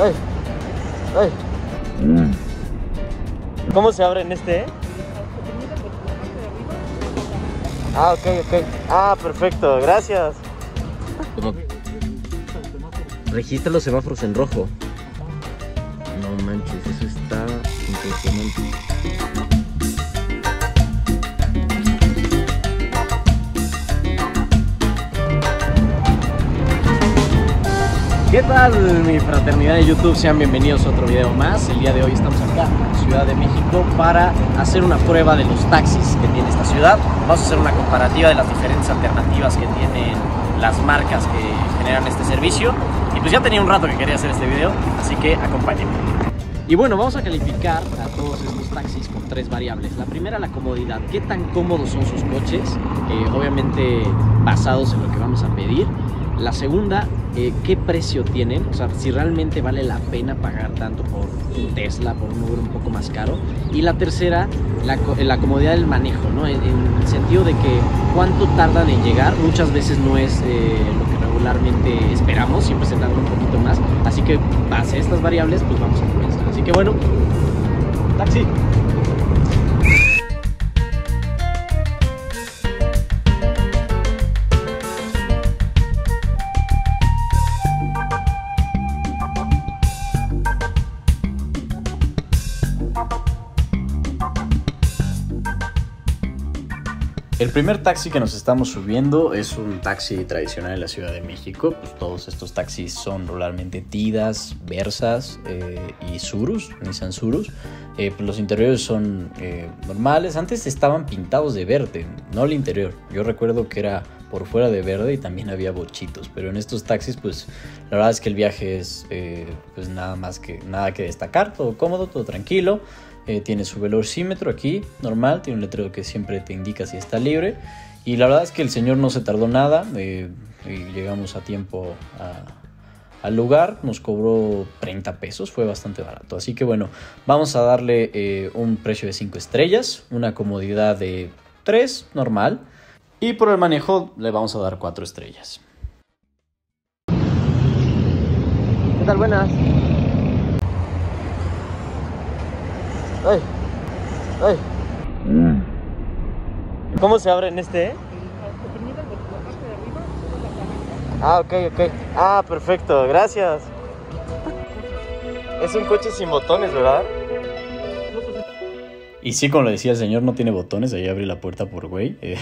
Ay, ay. ¿Cómo se abre en este? eh? Ah, ok, ok. Ah, perfecto, gracias. Registra los semáforos en rojo. No manches, eso está impresionante. ¿Qué tal mi fraternidad de YouTube? Sean bienvenidos a otro video más. El día de hoy estamos acá en Ciudad de México para hacer una prueba de los taxis que tiene esta ciudad. Vamos a hacer una comparativa de las diferentes alternativas que tienen las marcas que generan este servicio. Y pues ya tenía un rato que quería hacer este video, así que acompáñenme. Y bueno, vamos a calificar a todos estos taxis con tres variables. La primera, la comodidad. ¿Qué tan cómodos son sus coches? Eh, obviamente basados en lo que vamos a pedir. La segunda, eh, qué precio tienen, o sea, si realmente vale la pena pagar tanto por un Tesla, por un Uber un poco más caro. Y la tercera, la, co- la comodidad del manejo, ¿no? En, el sentido de que cuánto tardan en llegar, muchas veces no es eh, lo que regularmente esperamos, siempre se tarda un poquito más. Así que, base estas variables, pues vamos a comenzar. Así que bueno, taxi. El primer taxi que nos estamos subiendo es un taxi tradicional en la Ciudad de México. Pues todos estos taxis son regularmente Tidas, Versas eh, y Surus, Nissan Surus. Eh, pues los interiores son eh, normales. Antes estaban pintados de verde, no el interior. Yo recuerdo que era por fuera de verde y también había bochitos. Pero en estos taxis, pues la verdad es que el viaje es eh, pues nada más que nada que destacar. Todo cómodo, todo tranquilo. Eh, tiene su velocímetro aquí, normal, tiene un letrero que siempre te indica si está libre. Y la verdad es que el señor no se tardó nada, eh, llegamos a tiempo al lugar, nos cobró 30 pesos, fue bastante barato. Así que bueno, vamos a darle eh, un precio de 5 estrellas, una comodidad de 3, normal. Y por el manejo le vamos a dar 4 estrellas. ¿Qué tal? Buenas. Ay, ay. ¿Cómo se abre en este? eh? Ah, ok, ok. Ah, perfecto, gracias. Es un coche sin botones, ¿verdad? Y sí, como le decía el señor, no tiene botones, ahí abre la puerta por güey. Eh,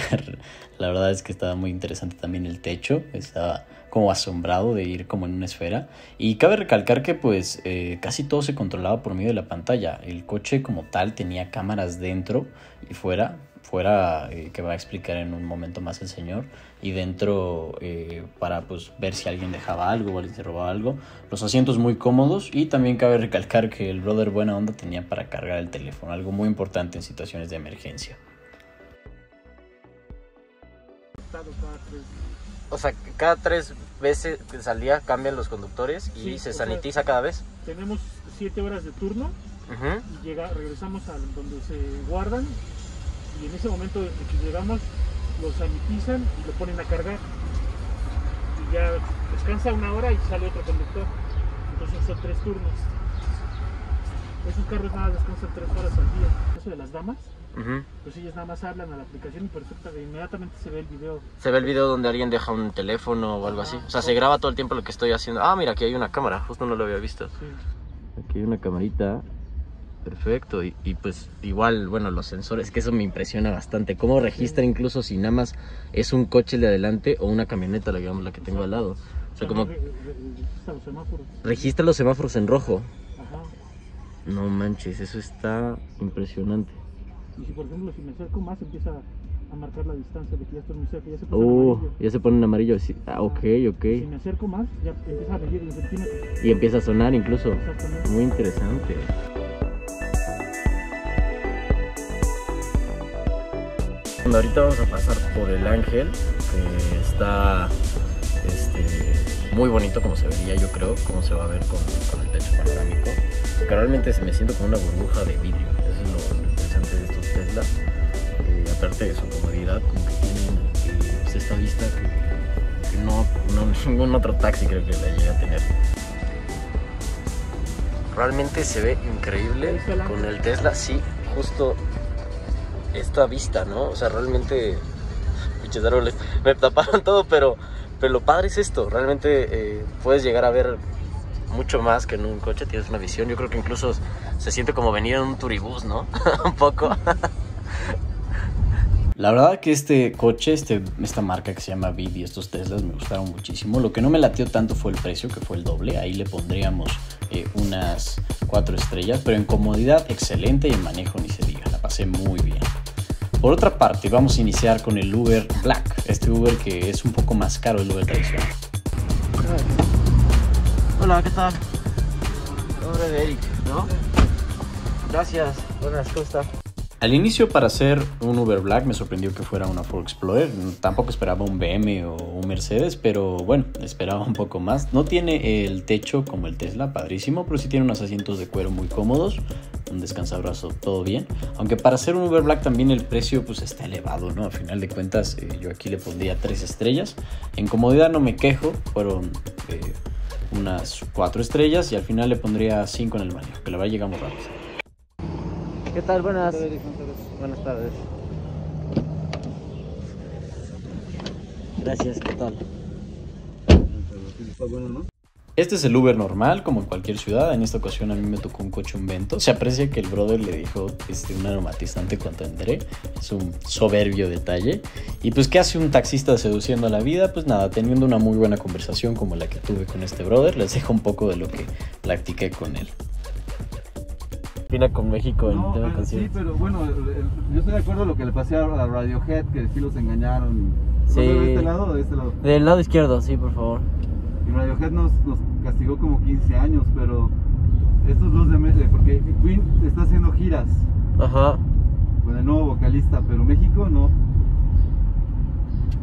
la verdad es que estaba muy interesante también el techo, estaba como asombrado de ir como en una esfera. Y cabe recalcar que pues eh, casi todo se controlaba por medio de la pantalla. El coche como tal tenía cámaras dentro y fuera, fuera eh, que va a explicar en un momento más el señor. Y dentro eh, para pues ver si alguien dejaba algo o alguien se robaba algo. Los asientos muy cómodos y también cabe recalcar que el brother buena onda tenía para cargar el teléfono, algo muy importante en situaciones de emergencia. O sea, que cada tres veces que salía cambian los conductores y Sí, se o sea- sanitiza cada vez. Tenemos 7 horas de turno Ujú. y llega, regresamos a donde se guardan y en ese momento en que llegamos lo sanitizan y lo ponen a cargar y ya descansa una hora y sale otro conductor. Entonces son tres turnos. Esos carros nada descansan tres horas al día. Eso de las damas, Ujú. pues ellas nada más hablan a la aplicación y perfecta, inmediatamente se ve el video. Se ve el video donde alguien deja un teléfono o algo así. O sea, se graba todo el tiempo lo que estoy haciendo. Ah, mira, aquí hay una cámara. Justo no lo había visto. Sí. Aquí hay una camarita. Perfecto. Y, y pues igual, bueno, los sensores, que eso me impresiona bastante. Cómo registra incluso si nada más es un coche el de adelante o una camioneta, la, digamos, la que tengo al lado. O sea, como registra los semáforos. registra los semáforos en rojo. Ajá. No manches, eso está impresionante. Y si por ejemplo si me acerco más empieza a marcar la distancia de que ya estoy muy cerca, ya se en Uh, amarillo. ya se pone en amarillo. sí. Ah, ok, ok. Si me acerco más, ya empieza a medir en centímetros. Y empieza a sonar incluso. Exactamente. Muy interesante. Ahorita vamos a pasar por el ángel, que está este, muy bonito como se vería, yo creo, como se va a ver con, con el techo panorámico. Que realmente se me siento como una burbuja de vidrio, eso es lo interesante de estos Tesla. Eh, aparte de su comodidad, como que tienen eh, pues, esta vista que, que no, no ningún otro taxi creo que la llegue a tener. Realmente se ve increíble con el Tesla. Sí, justo esta vista, ¿no? O sea, realmente. Pinches árboles. Me taparon todo, pero, pero lo padre es esto. Realmente eh, puedes llegar a ver mucho más que en un coche. Tienes una visión. Yo creo que incluso se siente como venir en un turibús, ¿no? un poco. La verdad que este coche, este, esta marca que se llama Vid y estos Teslas me gustaron muchísimo. Lo que no me latió tanto fue el precio, que fue el doble. Ahí le pondríamos eh, unas cuatro estrellas, pero en comodidad excelente y en manejo ni se diga. La pasé muy bien. Por otra parte, vamos a iniciar con el Uber Black. Este Uber que es un poco más caro del Uber tradicional. Hola, ¿qué tal? Nombre de Eric, ¿no? Gracias. Buenas, ¿cómo está? Al inicio para hacer un Uber Black me sorprendió que fuera una Ford Explorer. Tampoco esperaba un BM o un Mercedes, pero bueno, esperaba un poco más. No tiene el techo como el Tesla, padrísimo, pero sí tiene unos asientos de cuero muy cómodos, un descansabrazo, todo bien. Aunque para hacer un Uber Black también el precio pues está elevado, ¿no? A final de cuentas eh, yo aquí le pondría tres estrellas. En comodidad no me quejo, fueron eh, unas cuatro estrellas y al final le pondría cinco en el manejo, que la verdad llegamos rápido. ¿Qué tal? Buenas. Buenas tardes. Gracias, ¿qué tal? Este es el Uber normal, como en cualquier ciudad. En esta ocasión a mí me tocó un coche un vento. Se aprecia que el brother le dijo este, un aromatizante cuando entré. Es un soberbio detalle. Y pues, ¿qué hace un taxista seduciendo a la vida? Pues nada, teniendo una muy buena conversación como la que tuve con este brother. Les dejo un poco de lo que practiqué con él. Opina con México en No, tema pero, sí, canción. pero bueno, yo estoy de acuerdo con lo que le pasé a Radiohead, que sí los engañaron. Sí. ¿Vas a ver ¿De este lado o de este lado? Del lado izquierdo, sí, por favor. Y Radiohead nos, nos castigó como 15 años, pero estos dos de México, porque Queen está haciendo giras Ajá. con el nuevo vocalista, pero México no.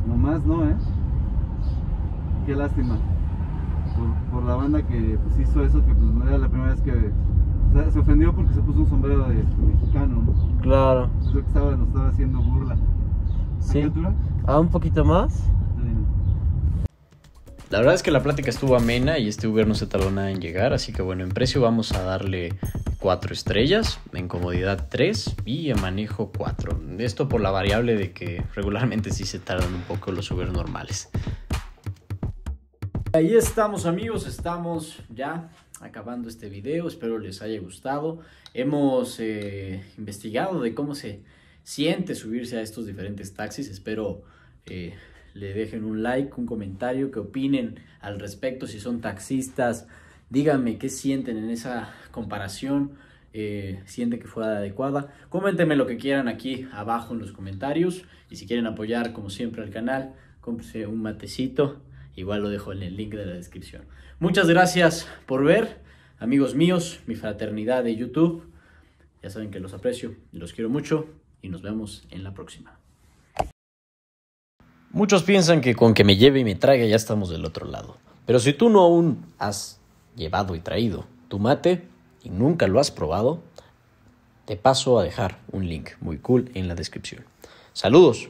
Nomás no, ¿eh? Qué lástima. Por, por la banda que pues, hizo eso, que pues no era la primera vez que... o sea, se ofendió porque se puso un sombrero de mexicano, ¿no? Claro. Lo que estaba, nos estaba haciendo burla. ¿A Sí. qué altura? ¿A un poquito más? Sí. La verdad es que la plática estuvo amena y este Uber no se tardó nada en llegar, así que bueno, en precio vamos a darle 4 estrellas, en comodidad 3 y en manejo 4. Esto por la variable de que regularmente sí se tardan un poco los Uber normales. Ahí estamos amigos, estamos ya acabando este video, espero les haya gustado. Hemos eh, investigado de cómo se siente subirse a estos diferentes taxis, espero eh, le dejen un like, un comentario, que opinen al respecto, si son taxistas, díganme qué sienten en esa comparación, eh, sienten que fue adecuada. Coméntenme lo que quieran aquí abajo en los comentarios y si quieren apoyar como siempre al canal, cómprense un matecito, igual lo dejo en el link de la descripción. Muchas gracias por ver, amigos míos, mi fraternidad de YouTube. Ya saben que los aprecio los quiero mucho y nos vemos en la próxima. Muchos piensan que con que me lleve y me traiga ya estamos del otro lado. Pero si tú no aún has llevado y traído tu mate y nunca lo has probado, te paso a dejar un link muy cool en la descripción. Saludos.